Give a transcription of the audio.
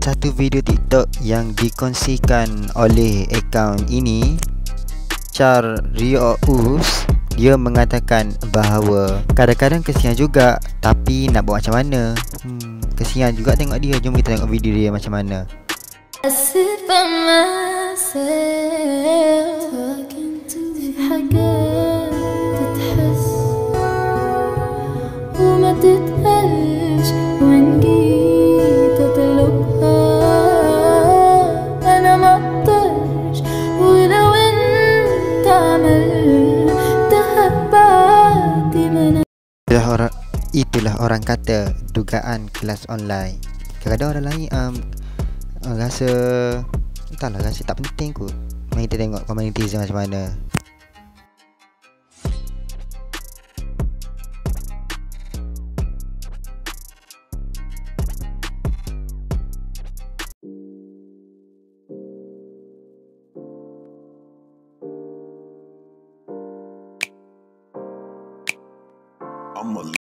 satu video TikTok yang dikongsikan oleh akaun ini Char Rious dia mengatakan bahawa kadang-kadang kesian juga tapi nak buat macam mana? Hmm, kesian juga tengok dia. Jom kita tengok video dia macam mana. I itulah orang itulah orang kata dugaan kelas online. Kadang-kadang orang lain um, rasa entahlah rasa tak penting kot. Mari kita tengok komen netizen macam mana I'm a